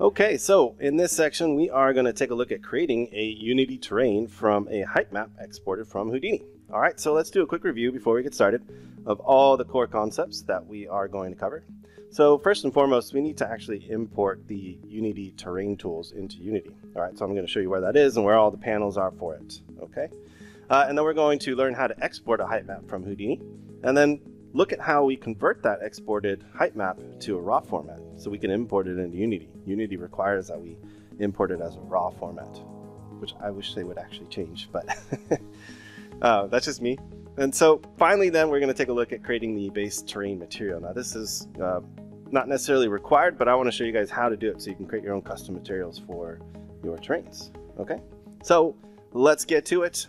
Okay, so in this section, we are going to take a look at creating a Unity terrain from a height map exported from Houdini. All right, so let's do a quick review before we get started of all the core concepts that we are going to cover. So first and foremost, we need to actually import the Unity terrain tools into Unity. All right, so I'm going to show you where that is and where all the panels are for it. Okay, uh, and then we're going to learn how to export a height map from Houdini, and then look at how we convert that exported height map to a raw format so we can import it into Unity. Unity requires that we import it as a raw format, which I wish they would actually change, but uh, that's just me. And so finally then we're going to take a look at creating the base terrain material. Now this is uh, not necessarily required, but I want to show you guys how to do it so you can create your own custom materials for your terrains. Okay, so let's get to it.